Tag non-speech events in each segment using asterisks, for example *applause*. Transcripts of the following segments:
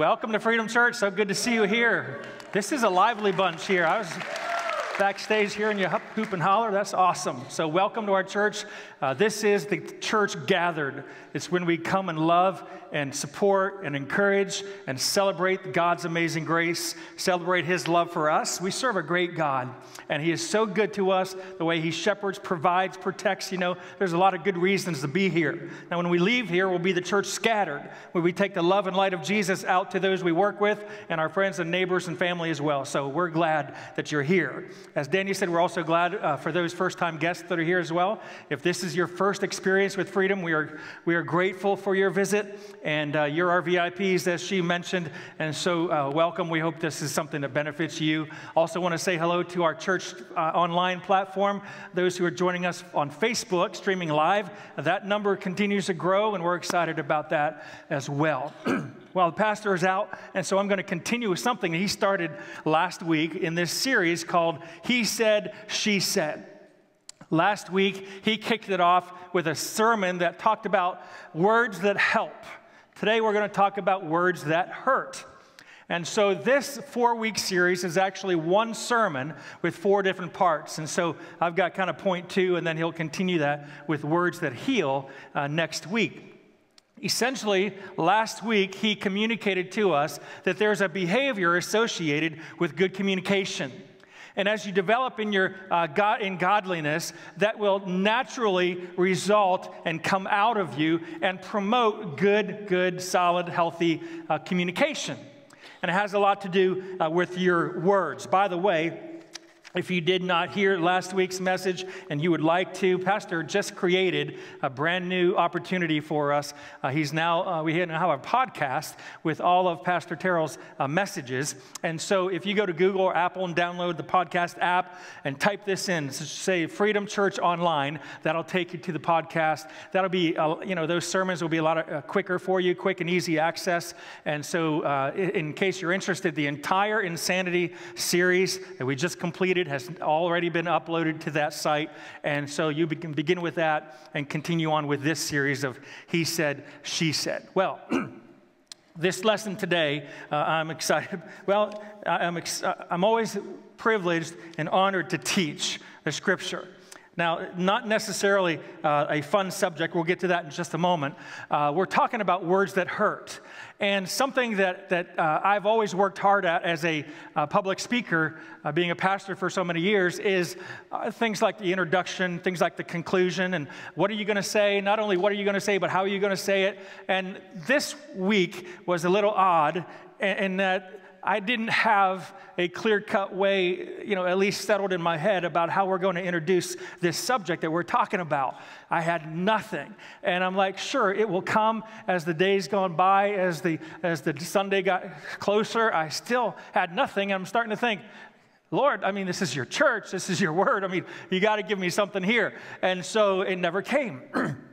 Welcome to Freedom Church. So good to see you here. This is a lively bunch here. I was backstage here and you hoop and holler. That's awesome. So, welcome to our church. Uh, this is the church gathered. It's when we come and love and support and encourage and celebrate God's amazing grace, celebrate His love for us. We serve a great God, and He is so good to us. The way He shepherds, provides, protects. You know, there's a lot of good reasons to be here. Now, when we leave here, we'll be the church scattered, where we take the love and light of Jesus out to those we work with and our friends and neighbors and family as well. So, we're glad that you're here. As Danny said, we're also glad uh, for those first time guests that are here as well. If this is your first experience with freedom, we are, we are grateful for your visit and uh, you're our VIPs, as she mentioned. And so, uh, welcome. We hope this is something that benefits you. Also, want to say hello to our church uh, online platform, those who are joining us on Facebook, streaming live. That number continues to grow, and we're excited about that as well. *clears throat* well, the pastor is out, and so I'm going to continue with something he started last week in this series called He Said, She Said. Last week, he kicked it off with a sermon that talked about words that help. Today we're going to talk about words that hurt. And so this four week series is actually one sermon with four different parts. And so I've got kind of point two, and then he'll continue that with words that heal uh, next week. Essentially, last week he communicated to us that there's a behavior associated with good communication. And as you develop in your uh, God, in godliness, that will naturally result and come out of you and promote good, good, solid, healthy uh, communication. And it has a lot to do uh, with your words. By the way, if you did not hear last week's message and you would like to, Pastor just created a brand new opportunity for us. Uh, he's now, uh, we now have a podcast with all of Pastor Terrell's uh, messages. And so if you go to Google or Apple and download the podcast app and type this in, say Freedom Church Online, that'll take you to the podcast. That'll be, uh, you know, those sermons will be a lot of, uh, quicker for you, quick and easy access. And so, uh, in case you're interested, the entire Insanity series that we just completed has already been uploaded to that site. And so you can begin with that and continue on with this series of He Said, She Said. Well, *clears throat* this lesson today, uh, I'm excited. *laughs* Well, I'm, ex- I'm always privileged and honored to teach the scripture. Now, not necessarily uh, a fun subject, we'll get to that in just a moment. Uh, we're talking about words that hurt. And something that, that uh, I've always worked hard at as a public speaker, uh, being a pastor for so many years, is uh, things like the introduction, things like the conclusion, and what are you going to say? Not only what are you going to say, but how are you going to say it? And this week was a little odd in that I didn't have a clear cut way, you know, at least settled in my head about how we're going to introduce this subject that we're talking about. I had nothing. And I'm like, sure, it will come as the days gone by, as the, as the Sunday got closer. I still had nothing. And I'm starting to think, Lord, I mean, this is your church, this is your word. I mean, you got to give me something here. And so it never came. *clears throat*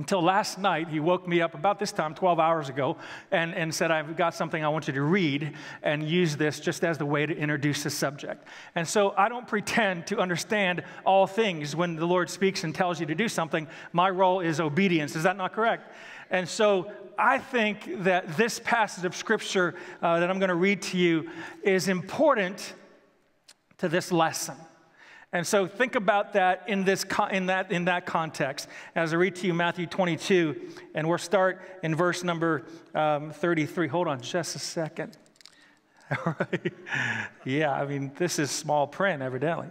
until last night, he woke me up about this time, 12 hours ago, and, and said, I've got something I want you to read and use this just as the way to introduce the subject. And so I don't pretend to understand all things when the Lord speaks and tells you to do something. My role is obedience. Is that not correct? And so I think that this passage of scripture uh, that I'm going to read to you is important to this lesson. And so think about that in, this, in, that, in that context. As I read to you Matthew 22, and we'll start in verse number um, 33. Hold on just a second. *laughs* All right. Yeah, I mean, this is small print, evidently.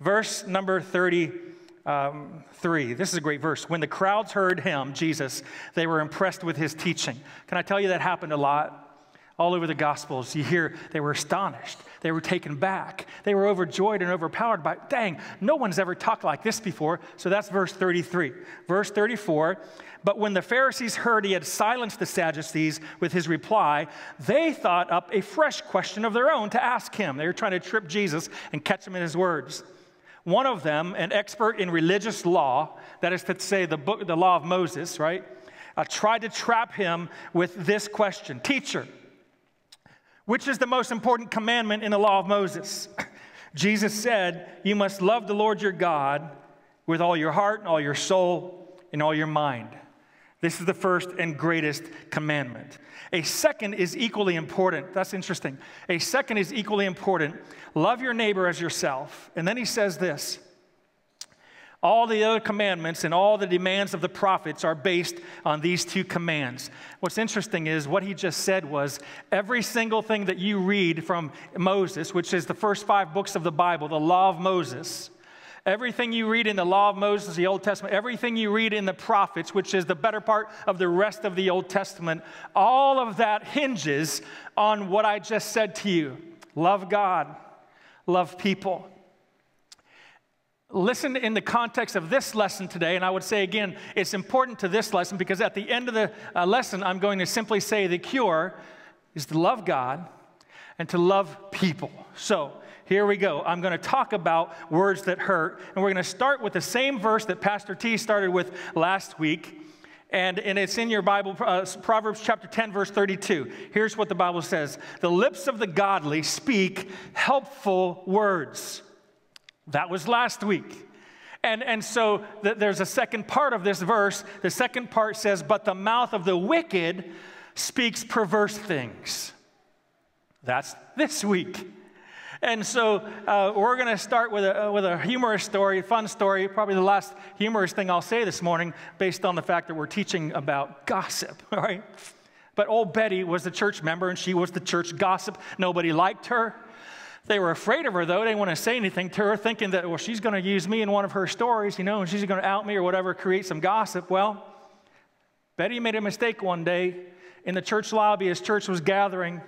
Verse number 33. Um, this is a great verse. When the crowds heard him, Jesus, they were impressed with his teaching. Can I tell you that happened a lot? All over the Gospels, you hear they were astonished. They were taken back. They were overjoyed and overpowered by, dang, no one's ever talked like this before. So that's verse 33. Verse 34 But when the Pharisees heard he had silenced the Sadducees with his reply, they thought up a fresh question of their own to ask him. They were trying to trip Jesus and catch him in his words. One of them, an expert in religious law, that is to say, the book, the law of Moses, right, uh, tried to trap him with this question Teacher, which is the most important commandment in the law of Moses? *clears throat* Jesus said, You must love the Lord your God with all your heart and all your soul and all your mind. This is the first and greatest commandment. A second is equally important. That's interesting. A second is equally important. Love your neighbor as yourself. And then he says this all the other commandments and all the demands of the prophets are based on these two commands. What's interesting is what he just said was every single thing that you read from Moses, which is the first five books of the Bible, the law of Moses, everything you read in the law of Moses, the Old Testament, everything you read in the prophets, which is the better part of the rest of the Old Testament, all of that hinges on what I just said to you. Love God, love people listen in the context of this lesson today, and I would say again, it's important to this lesson because at the end of the uh, lesson, I'm going to simply say the cure is to love God and to love people. So, here we go. I'm going to talk about words that hurt, and we're going to start with the same verse that Pastor T started with last week. And, and it's in your Bible, uh, Proverbs chapter 10, verse 32. Here's what the Bible says The lips of the godly speak helpful words that was last week. And, and so th- there's a second part of this verse. The second part says, But the mouth of the wicked speaks perverse things. That's this week. And so uh, we're going to start with a, with a humorous story, fun story, probably the last humorous thing I'll say this morning, based on the fact that we're teaching about gossip, *laughs* all right? But old Betty was a church member and she was the church gossip. Nobody liked her. They were afraid of her, though. They didn't want to say anything to her, thinking that, well, she's going to use me in one of her stories, you know, and she's going to out me or whatever, create some gossip. Well, Betty made a mistake one day in the church lobby as church was gathering.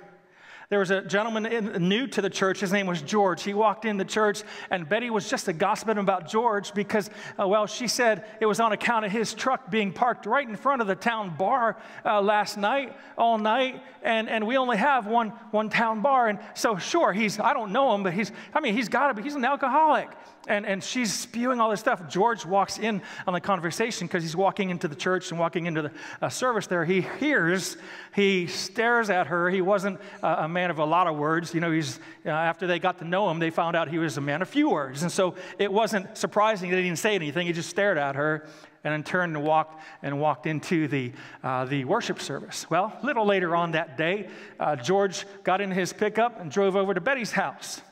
There was a gentleman in, new to the church. His name was George. He walked in the church, and Betty was just a gossiping about George because, uh, well, she said it was on account of his truck being parked right in front of the town bar uh, last night, all night, and, and we only have one, one town bar. And so, sure, he's, I don't know him, but he's, I mean, he's got to be, he's an alcoholic and, and she's spewing all this stuff. George walks in on the conversation because he's walking into the church and walking into the uh, service there. He hears, he stares at her. He wasn't uh, a man of a lot of words. You know, he's, uh, after they got to know him, they found out he was a man of few words. And so it wasn't surprising that he didn't say anything. He just stared at her and then turned and walked and walked into the, uh, the worship service. Well, a little later on that day, uh, George got in his pickup and drove over to Betty's house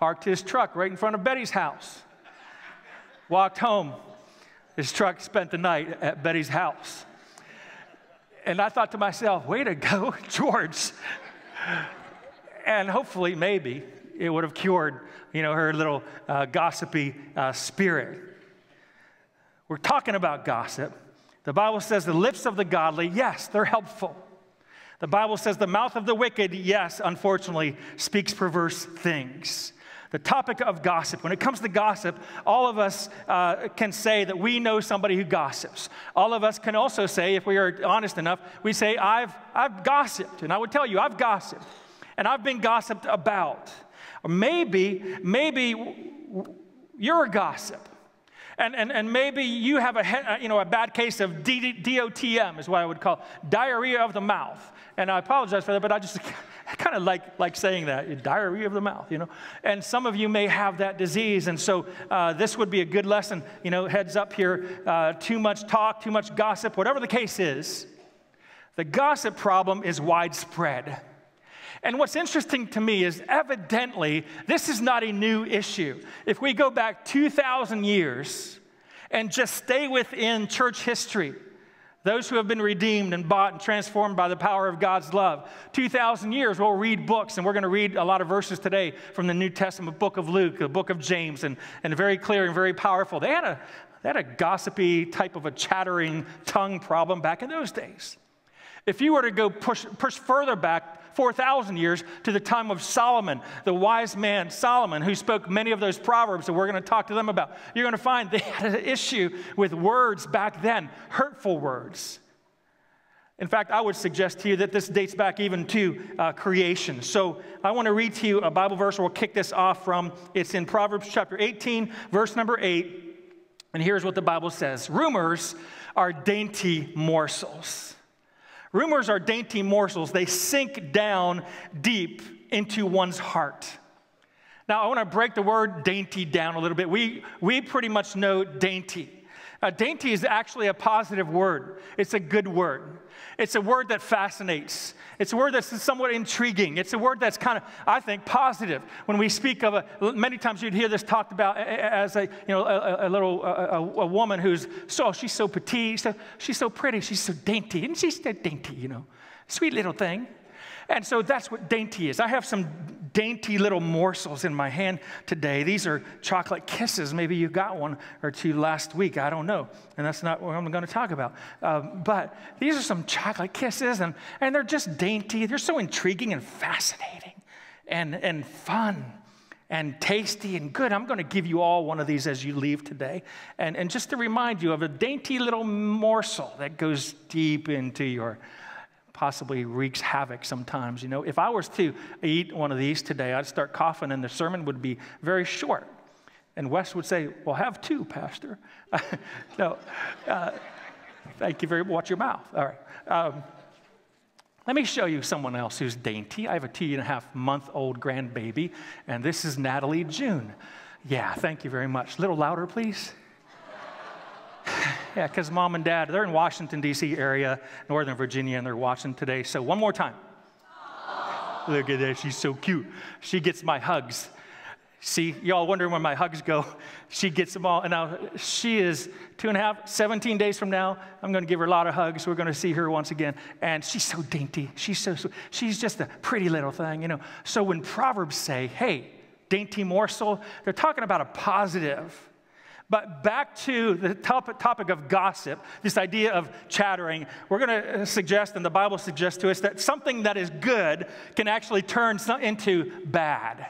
parked his truck right in front of Betty's house, walked home. His truck spent the night at Betty's house. And I thought to myself, way to go, *laughs* George. and hopefully, maybe, it would have cured, you know, her little uh, gossipy uh, spirit. We're talking about gossip. The Bible says the lips of the godly, yes, they're helpful. The Bible says the mouth of the wicked, yes, unfortunately, speaks perverse things. The topic of gossip. When it comes to gossip, all of us uh, can say that we know somebody who gossips. All of us can also say, if we are honest enough, we say, I've, I've gossiped. And I would tell you, I've gossiped. And I've been gossiped about. Or maybe, maybe you're a gossip. And, and, and maybe you have a, you know, a bad case of DOTM, is what I would call diarrhea of the mouth. And I apologize for that, but I just I kind of like, like saying that diarrhea of the mouth, you know. And some of you may have that disease. And so uh, this would be a good lesson, you know, heads up here. Uh, too much talk, too much gossip, whatever the case is. The gossip problem is widespread. And what's interesting to me is evidently this is not a new issue. If we go back 2,000 years and just stay within church history, those who have been redeemed and bought and transformed by the power of God's love. 2,000 years, we'll read books, and we're going to read a lot of verses today from the New Testament book of Luke, the book of James, and, and very clear and very powerful. They had, a, they had a gossipy type of a chattering tongue problem back in those days. If you were to go push, push further back 4,000 years to the time of Solomon, the wise man Solomon, who spoke many of those proverbs that we're going to talk to them about. You're going to find they *laughs* had an issue with words back then, hurtful words. In fact, I would suggest to you that this dates back even to uh, creation. So I want to read to you a Bible verse we'll kick this off from. It's in Proverbs chapter 18, verse number 8. And here's what the Bible says Rumors are dainty morsels Rumors are dainty morsels, they sink down deep into one's heart. Now, I want to break the word dainty down a little bit. We, we pretty much know dainty. Uh, dainty is actually a positive word, it's a good word. It's a word that fascinates. It's a word that's somewhat intriguing. It's a word that's kind of, I think, positive. When we speak of a, many times you'd hear this talked about as a, you know, a, a little, a, a, woman who's so, she's so petite, so, she's so pretty, she's so dainty, and she's so dainty, you know, sweet little thing. And so that's what dainty is. I have some dainty little morsels in my hand today. These are chocolate kisses. Maybe you got one or two last week. I don't know. And that's not what I'm going to talk about. Um, but these are some chocolate kisses, and, and they're just dainty. They're so intriguing and fascinating and, and fun and tasty and good. I'm going to give you all one of these as you leave today. And, and just to remind you of a dainty little morsel that goes deep into your possibly wreaks havoc sometimes. You know, if I was to eat one of these today, I'd start coughing and the sermon would be very short. And Wes would say, Well, have two, Pastor. *laughs* no, uh, thank you very much. Watch your mouth. All right. Um, let me show you someone else who's dainty. I have a two and a half month old grandbaby, and this is Natalie June. Yeah, thank you very much. A little louder, please. *laughs* Yeah, because mom and dad, they're in Washington, D.C. area, Northern Virginia, and they're watching today. So one more time. Look at that. She's so cute. She gets my hugs. See, y'all wondering where my hugs go. She gets them all. And now she is two and a half, 17 days from now. I'm going to give her a lot of hugs. We're going to see her once again. And she's so dainty. She's so, so she's just a pretty little thing, you know. So when Proverbs say, hey, dainty morsel, they're talking about a positive but back to the topic of gossip, this idea of chattering, we're going to suggest, and the Bible suggests to us, that something that is good can actually turn into bad.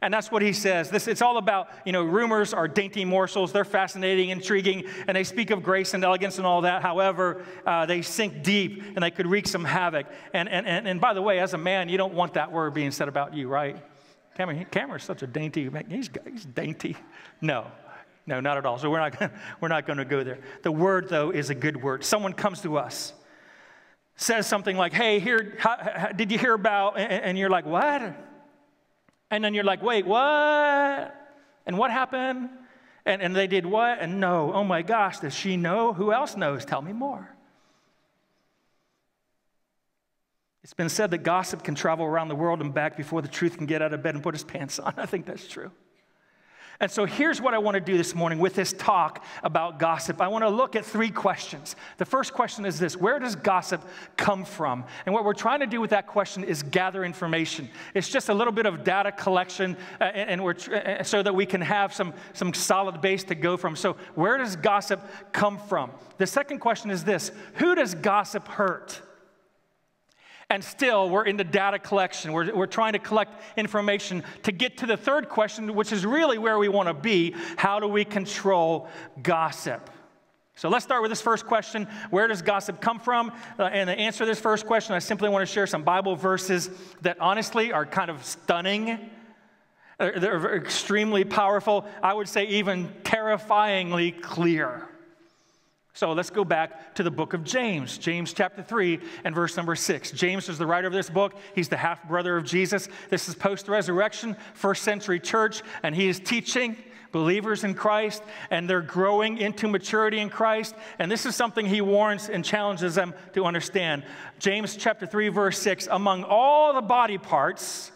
And that's what he says. This, it's all about, you know, rumors are dainty morsels. They're fascinating, intriguing, and they speak of grace and elegance and all that. However, uh, they sink deep and they could wreak some havoc. And, and, and, and by the way, as a man, you don't want that word being said about you, right? Cameron, Cameron's such a dainty, he's, he's dainty. No, no, not at all. So we're not, gonna, *laughs* we're not going to go there. The word, though, is a good word. Someone comes to us, says something like, hey, here, how, how, did you hear about, and, and you're like, what? And then you're like, wait, what? And what happened? And, and they did what? And no, oh my gosh, does she know? Who else knows? Tell me more. It's been said that gossip can travel around the world and back before the truth can get out of bed and put his pants on. *laughs* I think that's true. And so here's what I want to do this morning with this talk about gossip. I want to look at three questions. The first question is this Where does gossip come from? And what we're trying to do with that question is gather information. It's just a little bit of data collection, uh, and we're, uh, so that we can have some, some solid base to go from. So, where does gossip come from? The second question is this Who does gossip hurt? And still, we're in the data collection. We're, we're trying to collect information to get to the third question, which is really where we want to be. How do we control gossip? So let's start with this first question Where does gossip come from? Uh, and to answer this first question, I simply want to share some Bible verses that honestly are kind of stunning. They're extremely powerful. I would say even terrifyingly clear. So let's go back to the book of James, James chapter 3 and verse number 6. James is the writer of this book. He's the half brother of Jesus. This is post resurrection, first century church, and he is teaching believers in Christ, and they're growing into maturity in Christ. And this is something he warns and challenges them to understand. James chapter 3, verse 6 Among all the body parts,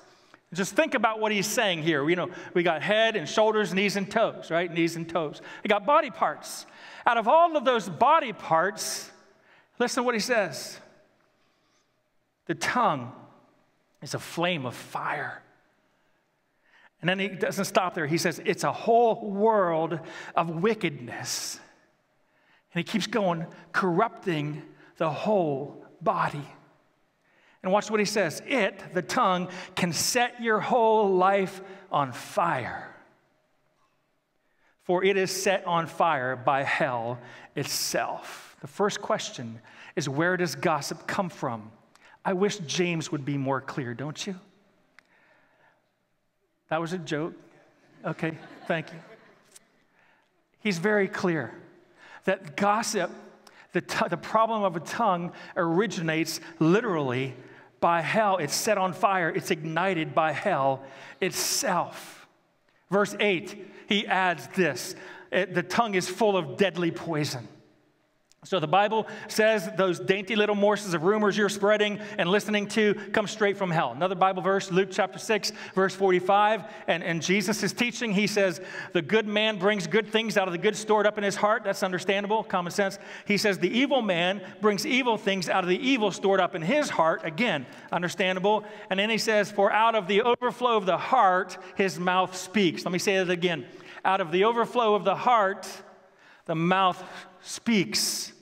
just think about what he's saying here. You know, we got head and shoulders, knees and toes, right? Knees and toes. We got body parts. Out of all of those body parts, listen to what he says the tongue is a flame of fire. And then he doesn't stop there. He says, it's a whole world of wickedness. And he keeps going, corrupting the whole body. And watch what he says it, the tongue, can set your whole life on fire for it is set on fire by hell itself. The first question is where does gossip come from? I wish James would be more clear, don't you? That was a joke. Okay, thank you. He's very clear that gossip, the, t- the problem of a tongue, originates literally by hell. It's set on fire, it's ignited by hell itself. Verse 8 he adds this the tongue is full of deadly poison. So the Bible says those dainty little morsels of rumors you're spreading and listening to come straight from hell. Another Bible verse, Luke chapter 6, verse 45, and, and Jesus is teaching. He says, The good man brings good things out of the good stored up in his heart. That's understandable, common sense. He says, The evil man brings evil things out of the evil stored up in his heart. Again, understandable. And then he says, For out of the overflow of the heart, his mouth speaks. Let me say that again. Out of the overflow of the heart, the mouth speaks.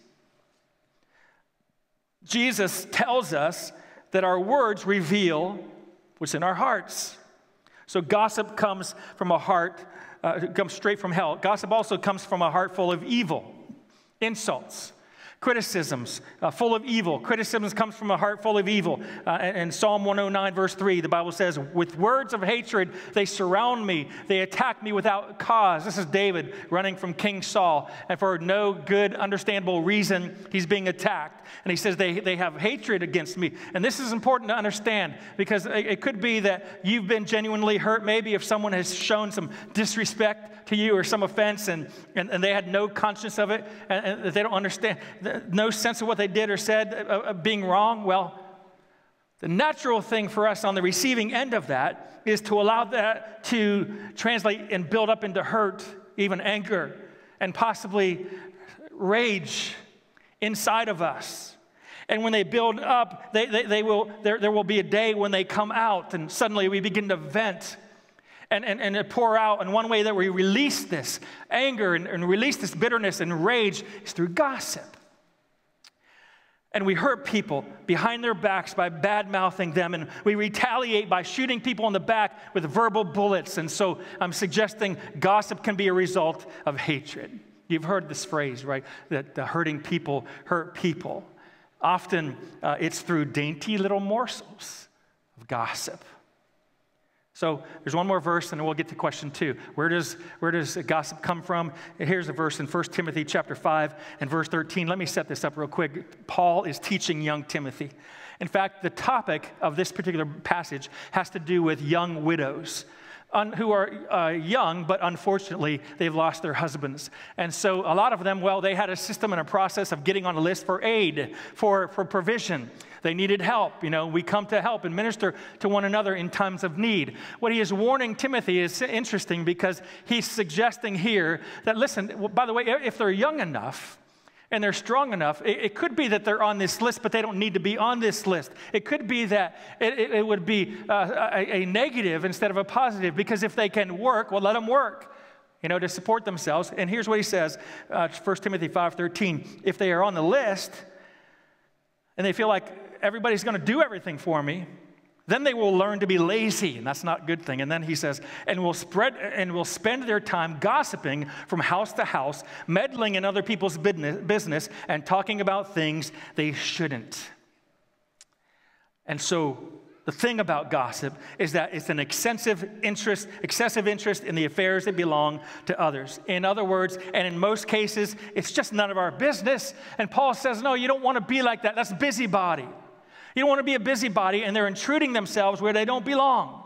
Jesus tells us that our words reveal what's in our hearts. So gossip comes from a heart, uh, comes straight from hell. Gossip also comes from a heart full of evil, insults, criticisms uh, full of evil. Criticisms comes from a heart full of evil. Uh, and, Psalm 109, verse 3, the Bible says, With words of hatred they surround me, they attack me without cause. This is David running from King Saul. And for no good, understandable reason, he's being attacked. And he says, They, they have hatred against me. And this is important to understand because it, it could be that you've been genuinely hurt. Maybe if someone has shown some disrespect to you or some offense and, and, and they had no conscience of it and, and they don't understand no sense of what they did or said of being wrong? Well, the natural thing for us on the receiving end of that is to allow that to translate and build up into hurt, even anger, and possibly rage inside of us. And when they build up, they, they, they will, there, there will be a day when they come out, and suddenly we begin to vent and, and, and pour out. And one way that we release this anger and, and release this bitterness and rage is through gossip. And we hurt people behind their backs by bad mouthing them. And we retaliate by shooting people in the back with verbal bullets. And so I'm suggesting gossip can be a result of hatred. You've heard this phrase, right? That the hurting people hurt people. Often uh, it's through dainty little morsels of gossip. So there's one more verse, and then we'll get to question two. Where does, where does gossip come from? Here's a verse in 1 Timothy chapter 5 and verse 13. Let me set this up real quick. Paul is teaching young Timothy. In fact, the topic of this particular passage has to do with young widows un, who are uh, young, but unfortunately, they've lost their husbands. And so a lot of them, well, they had a system and a process of getting on a list for aid, for, for provision. They needed help. You know, we come to help and minister to one another in times of need. What he is warning Timothy is interesting because he's suggesting here that, listen, by the way, if they're young enough, and they're strong enough, it, it, could be that they're on this list, but they don't need to be on this list. It could be that it, it, it would be uh, a, a, negative instead of a positive, because if they can work, well, let them work, you know, to support themselves. And here's what he says, uh, 1 Timothy 5.13, if they are on the list and they feel like everybody's going to do everything for me, then they will learn to be lazy, and that's not a good thing. And then he says, and will spread and will spend their time gossiping from house to house, meddling in other people's business, and talking about things they shouldn't. And so the thing about gossip is that it's an excessive interest, excessive interest in the affairs that belong to others. In other words, and in most cases, it's just none of our business. And Paul says, no, you don't want to be like that. That's busybody. You don't want to be a busybody, and they're intruding themselves where they don't belong.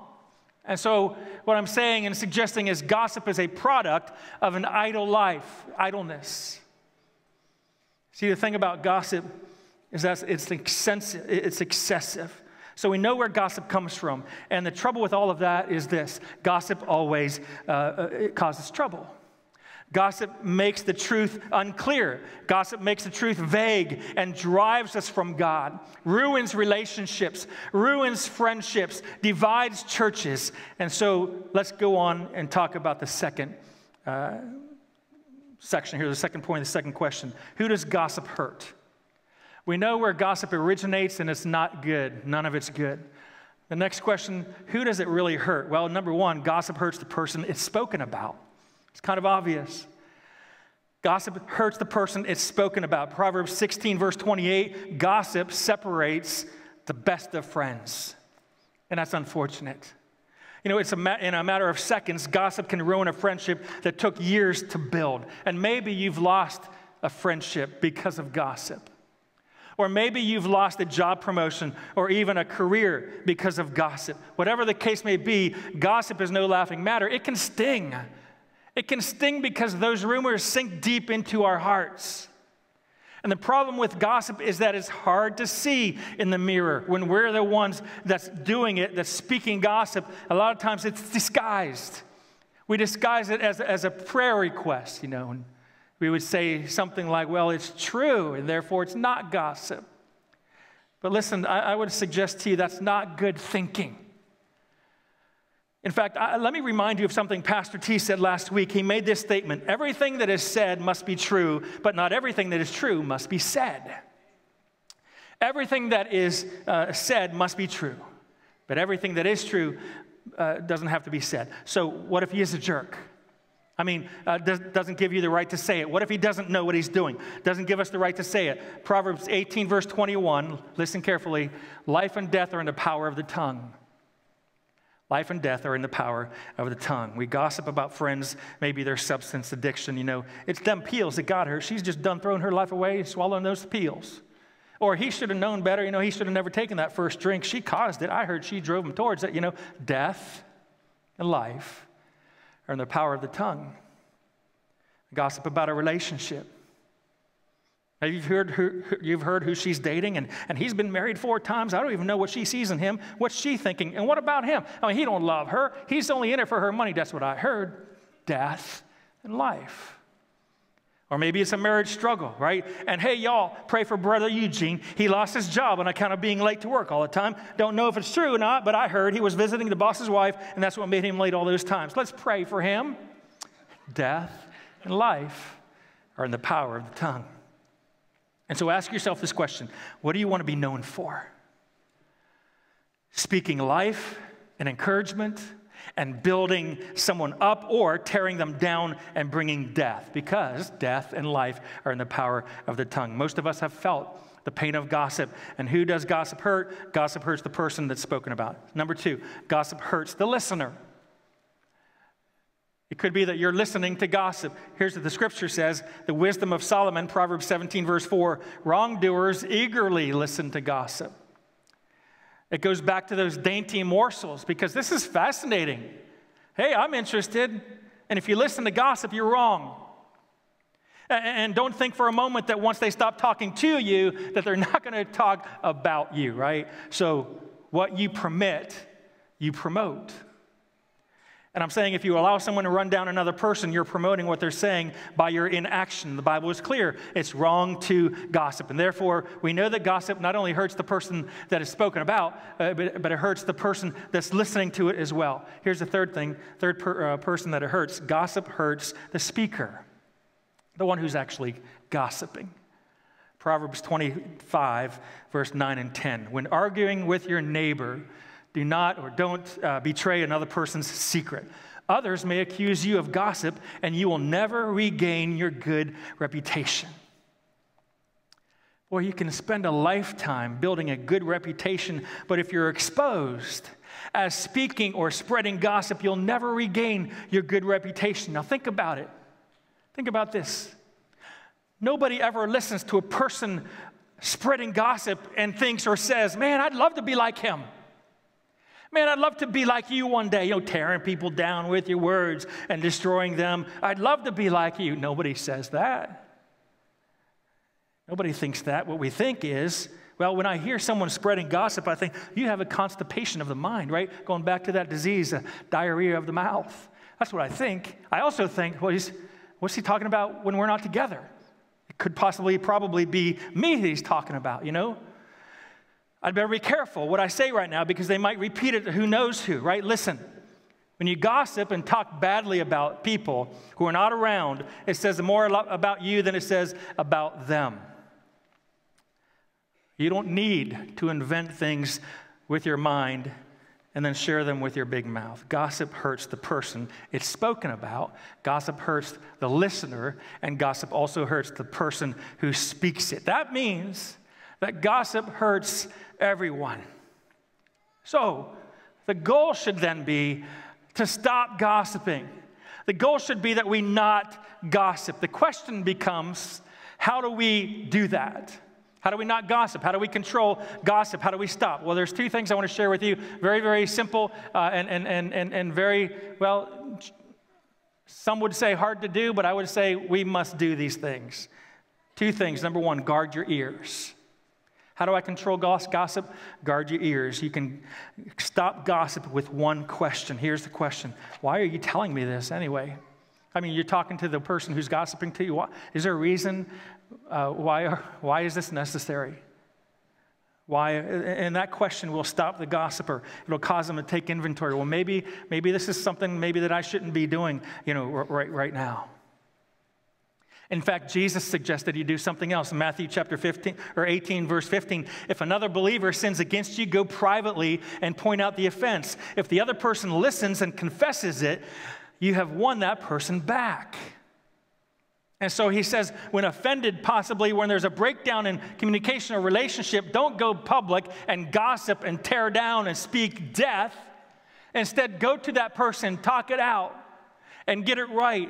And so, what I'm saying and suggesting is gossip is a product of an idle life, idleness. See, the thing about gossip is that it's excessive. It's excessive. So we know where gossip comes from. And the trouble with all of that is this gossip always uh, uh causes trouble. Gossip makes the truth unclear. Gossip makes the truth vague and drives us from God, ruins relationships, ruins friendships, divides churches. And so let's go on and talk about the second uh, section here, the second point, the second question. Who does gossip hurt? We know where gossip originates, and it's not good. None of it's good. The next question who does it really hurt? Well, number one, gossip hurts the person it's spoken about. It's kind of obvious. Gossip hurts the person it's spoken about. Proverbs 16, verse 28 gossip separates the best of friends. And that's unfortunate. You know, it's a ma- in a matter of seconds, gossip can ruin a friendship that took years to build. And maybe you've lost a friendship because of gossip. Or maybe you've lost a job promotion or even a career because of gossip. Whatever the case may be, gossip is no laughing matter. It can sting. It can sting because those rumors sink deep into our hearts. And the problem with gossip is that it's hard to see in the mirror when we're the ones that's doing it, that's speaking gossip. A lot of times it's disguised. We disguise it as, as a prayer request, you know, and we would say something like, well, it's true, and therefore it's not gossip. But listen, I, I would suggest to you that's not good thinking. In fact, I, let me remind you of something Pastor T said last week. He made this statement Everything that is said must be true, but not everything that is true must be said. Everything that is uh, said must be true, but everything that is true uh, doesn't have to be said. So, what if he is a jerk? I mean, uh, does, doesn't give you the right to say it. What if he doesn't know what he's doing? Doesn't give us the right to say it. Proverbs 18, verse 21, listen carefully life and death are in the power of the tongue. Life and death are in the power of the tongue. We gossip about friends, maybe their substance addiction. You know, it's them peels that got her. She's just done throwing her life away, swallowing those peels. Or he should have known better. You know, he should have never taken that first drink. She caused it. I heard she drove him towards it. You know, death and life are in the power of the tongue. Gossip about a relationship. Have you heard who, you've heard who she's dating, and, and he's been married four times. I don't even know what she sees in him. What's she thinking? And what about him? I mean, he don't love her. He's only in it for her money. That's what I heard. Death and life. Or maybe it's a marriage struggle, right? And hey, y'all, pray for brother Eugene. He lost his job on account of being late to work all the time. Don't know if it's true or not, but I heard he was visiting the boss's wife, and that's what made him late all those times. Let's pray for him. Death and life are in the power of the tongue. And so ask yourself this question What do you want to be known for? Speaking life and encouragement and building someone up or tearing them down and bringing death because death and life are in the power of the tongue. Most of us have felt the pain of gossip. And who does gossip hurt? Gossip hurts the person that's spoken about. Number two, gossip hurts the listener. It could be that you're listening to gossip. Here's what the scripture says the wisdom of Solomon, Proverbs 17, verse 4 wrongdoers eagerly listen to gossip. It goes back to those dainty morsels because this is fascinating. Hey, I'm interested. And if you listen to gossip, you're wrong. And don't think for a moment that once they stop talking to you, that they're *laughs* not going to talk about you, right? So, what you permit, you promote. And I'm saying if you allow someone to run down another person, you're promoting what they're saying by your inaction. The Bible is clear. It's wrong to gossip. And therefore, we know that gossip not only hurts the person that is spoken about, uh, but, but, it hurts the person that's listening to it as well. Here's the third thing third per, uh, person that it hurts gossip hurts the speaker, the one who's actually gossiping. Proverbs 25, verse 9 and 10. When arguing with your neighbor, do not or don't uh, betray another person's secret. Others may accuse you of gossip, and you will never regain your good reputation. Or you can spend a lifetime building a good reputation, but if you're exposed as speaking or spreading gossip, you'll never regain your good reputation. Now, think about it. Think about this. Nobody ever listens to a person spreading gossip and thinks or says, Man, I'd love to be like him. Man, I'd love to be like you one day, you know, tearing people down with your words and destroying them. I'd love to be like you. Nobody says that. Nobody thinks that. What we think is, well, when I hear someone spreading gossip, I think you have a constipation of the mind, right? Going back to that disease, diarrhea of the mouth. That's what I think. I also think, well, he's, what's he talking about when we're not together? It could possibly, probably be me he's talking about, you know? I'd better be careful what I say right now because they might repeat it who knows who, right? Listen, when you gossip and talk badly about people who are not around, it says more about you than it says about them. You don't need to invent things with your mind and then share them with your big mouth. Gossip hurts the person it's spoken about, gossip hurts the listener, and gossip also hurts the person who speaks it. That means that gossip hurts everyone. So, the goal should then be to stop gossiping. The goal should be that we not gossip. The question becomes how do we do that? How do we not gossip? How do we control gossip? How do we stop? Well, there's two things I want to share with you. Very, very simple uh, and, and, and, and, and very, well, Some would say hard to do, but I would say we must do these things. Two things. Number one, guard your ears. How do I control gossip? Guard your ears. You can stop gossip with one question. Here's the question Why are you telling me this anyway? I mean, you're talking to the person who's gossiping to you. Why, is there a reason? Uh, why, are, why is this necessary? Why? And that question will stop the gossiper. It'll cause them to take inventory. Well, maybe, maybe this is something maybe that I shouldn't be doing, you know, right, right now. In fact, Jesus suggested you do something else. In Matthew chapter 15 or 18, verse 15, if another believer sins against you, go privately and point out the offense. If the other person listens and confesses it, you have won that person back. And so he says, when offended, possibly when there's a breakdown in communication or relationship, don't go public and gossip and tear down and speak death. Instead, go to that person, talk it out, and get it right.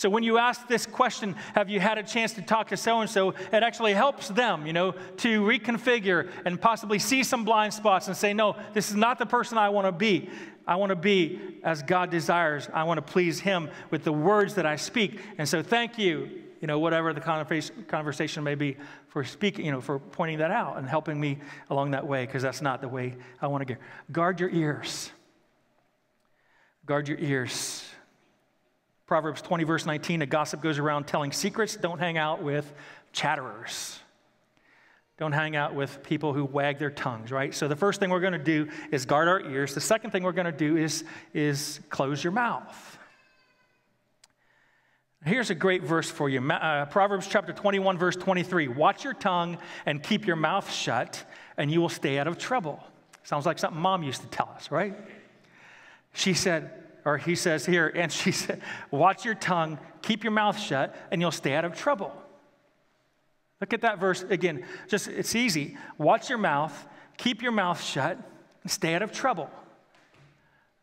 So when you ask this question, have you had a chance to talk to so and so? It actually helps them, you know, to reconfigure and possibly see some blind spots and say, no, this is not the person I want to be. I want to be as God desires. I want to please Him with the words that I speak. And so thank you, you know, whatever the conversation may be, for speaking, you know, for pointing that out and helping me along that way, because that's not the way I want to go. Guard your ears. Guard your ears. Proverbs 20, verse 19 a gossip goes around telling secrets. Don't hang out with chatterers. Don't hang out with people who wag their tongues, right? So the first thing we're going to do is guard our ears. The second thing we're going to do is, is close your mouth. Here's a great verse for you uh, Proverbs chapter 21, verse 23. Watch your tongue and keep your mouth shut, and you will stay out of trouble. Sounds like something mom used to tell us, right? She said, or he says here, and she said, Watch your tongue, keep your mouth shut, and you'll stay out of trouble. Look at that verse again. Just, it's easy. Watch your mouth, keep your mouth shut, and stay out of trouble.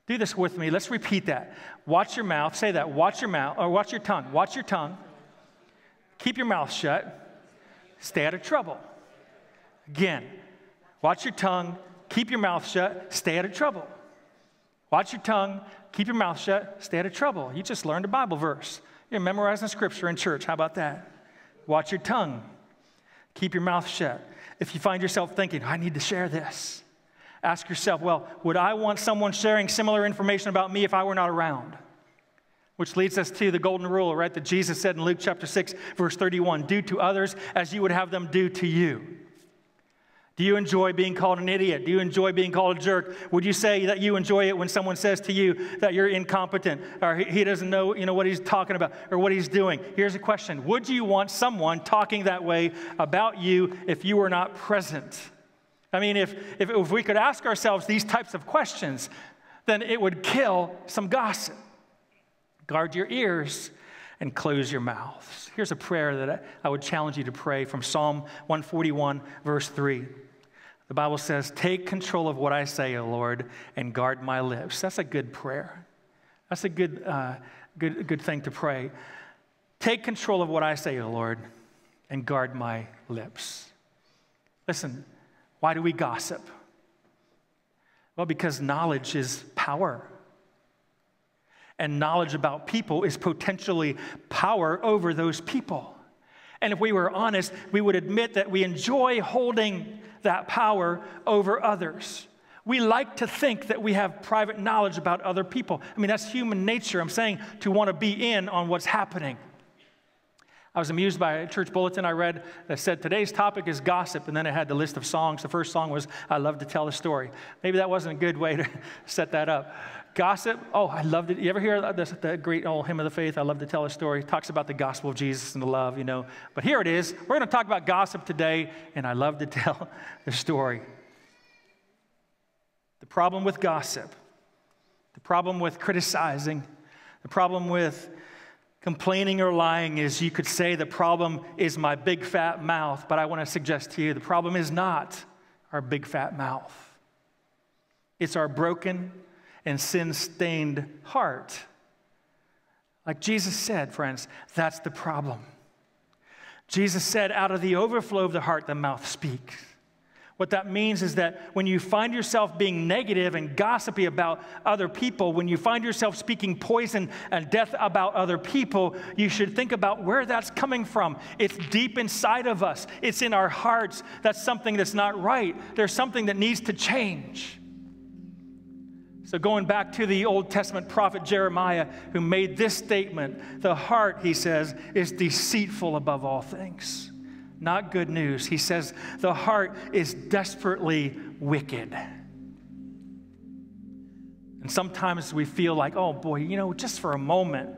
Do this with me. Let's repeat that. Watch your mouth. Say that. Watch your mouth, or watch your tongue. Watch your tongue. Keep your mouth shut. Stay out of trouble. Again, watch your tongue. Keep your mouth shut. Stay out of trouble. Watch your tongue, keep your mouth shut, stay out of trouble. You just learned a Bible verse. You're memorizing scripture in church. How about that? Watch your tongue, keep your mouth shut. If you find yourself thinking, I need to share this, ask yourself, well, would I want someone sharing similar information about me if I were not around? Which leads us to the golden rule, right? That Jesus said in Luke chapter 6, verse 31 do to others as you would have them do to you. Do you enjoy being called an idiot? Do you enjoy being called a jerk? Would you say that you enjoy it when someone says to you that you're incompetent or he doesn't know, you know what he's talking about or what he's doing? Here's a question. Would you want someone talking that way about you if you were not present? I mean, if, if, if we could ask ourselves these types of questions, then it would kill some gossip. Guard your ears and close your mouths. Here's a prayer that I would challenge you to pray from Psalm 141, verse 3. The Bible says, Take control of what I say, O Lord, and guard my lips. That's a good prayer. That's a good, uh, good, good thing to pray. Take control of what I say, O Lord, and guard my lips. Listen, why do we gossip? Well, because knowledge is power. And knowledge about people is potentially power over those people. And if we were honest, we would admit that we enjoy holding that power over others. We like to think that we have private knowledge about other people. I mean, that's human nature. I'm saying to want to be in on what's happening. I was amused by a church bulletin I read that said today's topic is gossip, and then it had the list of songs. The first song was I Love to Tell a Story. Maybe that wasn't a good way to *laughs* set that up. Gossip, oh, I loved it. You ever hear the, the great old hymn of the faith? I love to tell a story. It talks about the gospel of Jesus and the love, you know. But here it is. We're going to talk about gossip today, and I love to *laughs* tell the story. The problem with gossip, the problem with criticizing, the problem with complaining or lying is you could say the problem is my big fat mouth, but I want to suggest to you the problem is not our big fat mouth. It's our broken, and sin stained heart. Like Jesus said, friends, that's the problem. Jesus said, out of the overflow of the heart, the mouth speaks. What that means is that when you find yourself being negative and gossipy about other people, when you find yourself speaking poison and death about other people, you should think about where that's coming from. It's deep inside of us, it's in our hearts. That's something that's not right. There's something that needs to change. So, going back to the Old Testament prophet Jeremiah, who made this statement the heart, he says, is deceitful above all things not good news. He says, the heart is desperately wicked. And sometimes we feel like, oh boy, you know, just for a moment,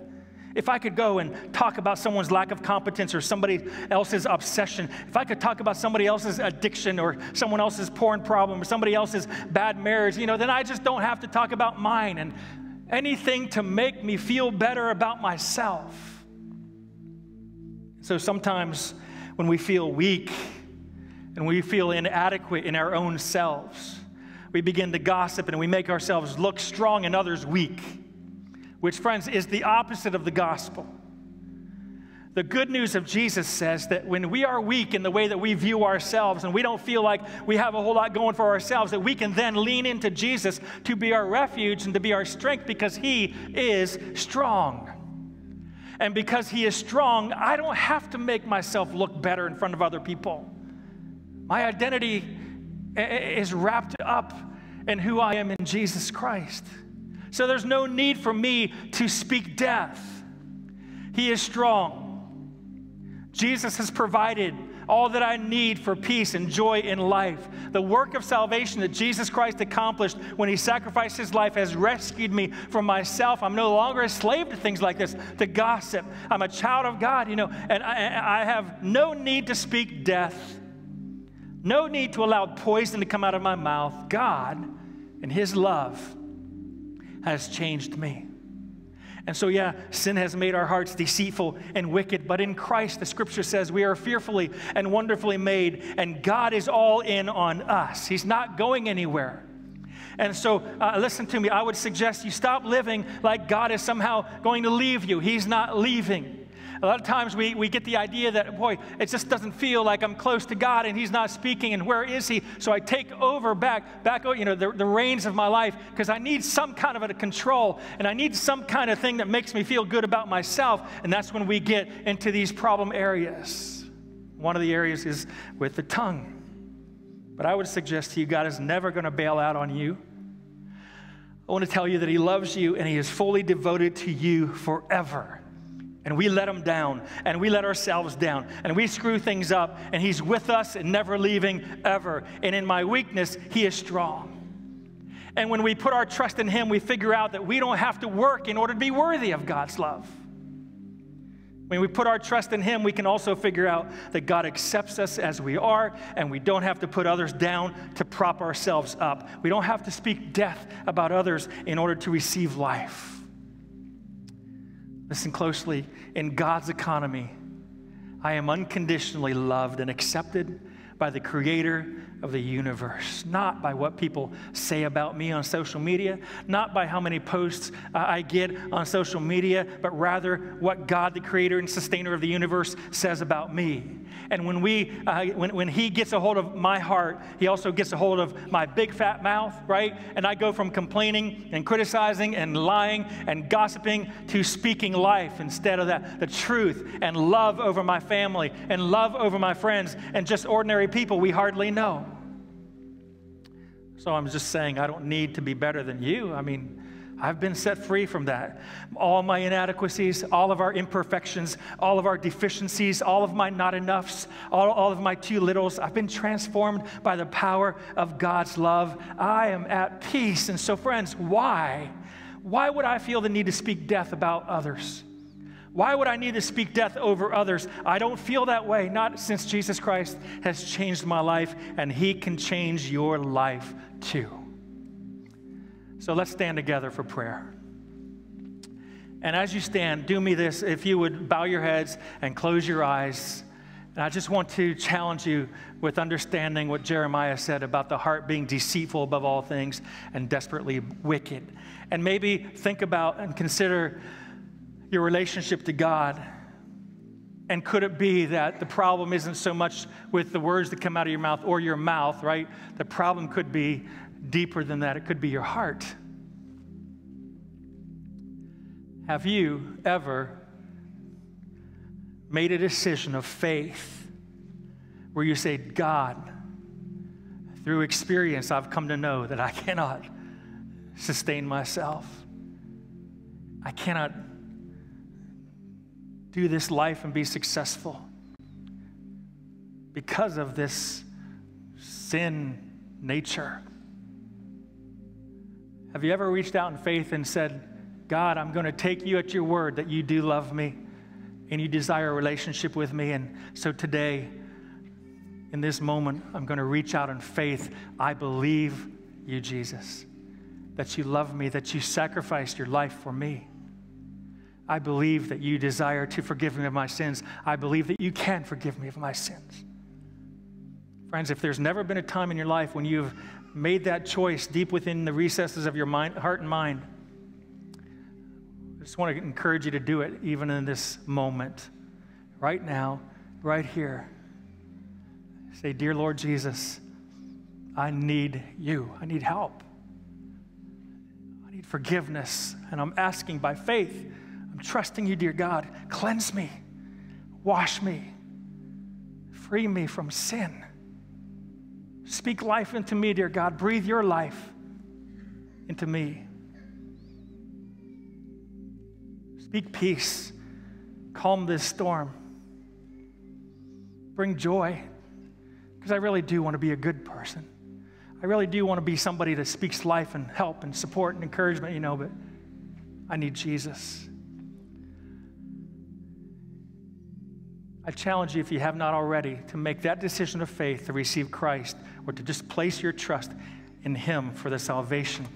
if I could go and talk about someone's lack of competence or somebody else's obsession, if I could talk about somebody else's addiction or someone else's porn problem or somebody else's bad marriage, you know, then I just don't have to talk about mine and anything to make me feel better about myself. So sometimes when we feel weak and we feel inadequate in our own selves. We begin to gossip and we make ourselves look strong and others weak, which, friends, is the opposite of the gospel. The good news of Jesus says that when we are weak in the way that we view ourselves and we don't feel like we have a whole lot going for ourselves, that we can then lean into Jesus to be our refuge and to be our strength because He is strong. And because He is strong, I don't have to make myself look better in front of other people. My identity is wrapped up in who I am in Jesus Christ. So there's no need for me to speak death. He is strong. Jesus has provided all that I need for peace and joy in life. The work of salvation that Jesus Christ accomplished when he sacrificed his life has rescued me from myself. I'm no longer a slave to things like this, to gossip. I'm a child of God, you know, and I, I have no need to speak death, no need to allow poison to come out of my mouth. God and his love has changed me. And so, yeah, sin has made our hearts deceitful and wicked, but in Christ, the scripture says we are fearfully and wonderfully made, and God is all in on us. He's not going anywhere. And so, uh, listen to me, I would suggest you stop living like God is somehow going to leave you. He's not leaving. A lot of times we, we get the idea that, boy, it just doesn't feel like I'm close to God and He's not speaking, and where is He? So I take over back, back oh, you know, the, the reins of my life because I need some kind of a control and I need some kind of thing that makes me feel good about myself. And that's when we get into these problem areas. One of the areas is with the tongue. But I would suggest to you, God is never going to bail out on you. I want to tell you that He loves you and He is fully devoted to you forever and we let him down and we let ourselves down and we screw things up and he's with us and never leaving ever. And in my weakness he is strong. And when we put our trust in him we figure out that we don't have to work in order to be worthy of god's love. When we put our trust in him we can also figure out that god accepts us as we are and we don't have to put others down to prop ourselves up. We don't have to speak death about others in order to receive life Listen closely. In God's economy, I am unconditionally loved and accepted by the creator of the universe, not by what people say about me on social media, not by how many posts uh, I get on social media, but rather what God, the creator and sustainer of the universe, says about me. And when, we, uh, when, when He gets a hold of my heart, He also gets a hold of my big fat mouth, right? And I go from complaining and criticizing and lying and gossiping to speaking life instead of that, the truth and love over my family and love over my friends and just ordinary people we hardly know. So I'm just saying, I don't need to be better than you. I mean, I've been set free from that. All my inadequacies, all of our imperfections, all of our deficiencies, all of my not enoughs, all, all of my too littles, I've been transformed by the power of God's love. I am at peace. And so, friends, why? Why would I feel the need to speak death about others? Why would I need to speak death over others? I don't feel that way, not since Jesus Christ has changed my life, and He can change your life too. So let's stand together for prayer. And as you stand, do me this if you would bow your heads and close your eyes. And I just want to challenge you with understanding what Jeremiah said about the heart being deceitful above all things and desperately wicked. And maybe think about and consider your relationship to God. And could it be that the problem isn't so much with the words that come out of your mouth or your mouth, right? The problem could be deeper than that. It could be your heart. Have you ever made a decision of faith where you say, God, through experience, I've come to know that I cannot sustain myself. I cannot do this life and be successful because of this sin nature. Have you ever reached out in faith and said, God, I'm going to take you at your word that you do love me and you desire a relationship with me? And so today, in this moment, I'm going to reach out in faith. I believe you, Jesus, that you love me, that you sacrificed your life for me. I believe that you desire to forgive me of my sins. I believe that you can forgive me of my sins. Friends, if there's never been a time in your life when you've made that choice deep within the recesses of your mind, heart and mind, I just want to encourage you to do it even in this moment, right now, right here. Say, Dear Lord Jesus, I need you. I need help. I need forgiveness. And I'm asking by faith I'm trusting you, dear God. Cleanse me, wash me, free me from sin. Speak life into me, dear God. Breathe your life into me. Speak peace. Calm this storm. Bring joy. Because I really do want to be a good person. I really do want to be somebody that speaks life and help and support and encouragement, you know, but I need Jesus. I challenge you, if you have not already, to make that decision of faith to receive Christ or to just place your trust in Him for the salvation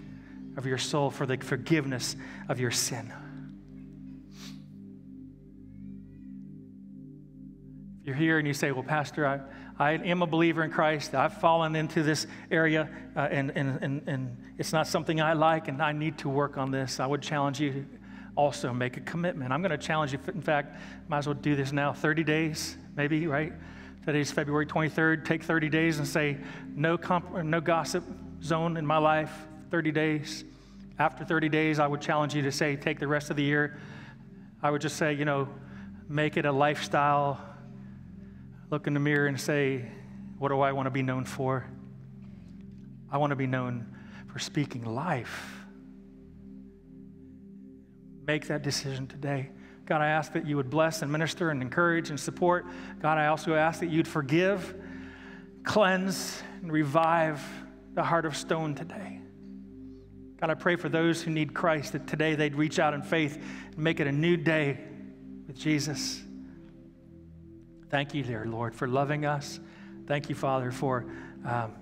of your soul, for the forgiveness of your sin. If you're here and you say, Well, Pastor, I, I am a believer in Christ. I've fallen into this area uh, and, and, and, and it's not something I like and I need to work on this. I would challenge you also make a commitment. I'm going to challenge you. In fact, might as well do this now 30 days, maybe, right? Today's February 23rd. Take 30 days and say, no, comp- no gossip zone in my life, 30 days. After 30 days, I would challenge you to say, take the rest of the year. I would just say, you know, make it a lifestyle. Look in the mirror and say, what do I want to be known for? I want to be known for speaking life make that decision today. God, I ask that you would bless and minister and encourage and support. God, I also ask that you'd forgive, cleanse, and revive the heart of stone today. God, I pray for those who need Christ that today they'd reach out in faith and make it a new day with Jesus. Thank you, dear Lord, for loving us. Thank you, Father, for um,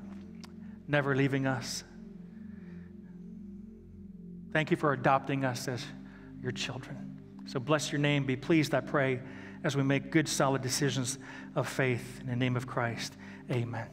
never leaving us. Thank you for adopting us as your children. So bless your name. Be pleased, I pray, as we make good, solid decisions of faith. In the name of Christ, amen.